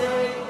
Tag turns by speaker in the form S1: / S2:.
S1: say